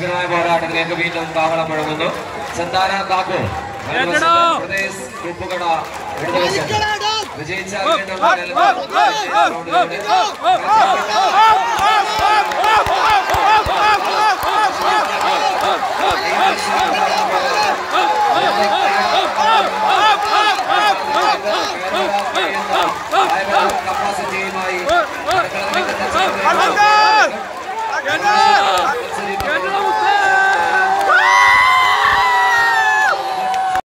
എടുക്കുന്നത് പോരാട്ടത്തിൽ പോരാട്ടത്തിലേക്ക് വീണ്ടും താവളം മുഴങ്ങുന്നു സന്താന താക്കോ പ്രദേശ് ഇടതുവശം. വിജയിച്ചാൽ വീണ്ടും കപ്പാസിറ്റിയുമായി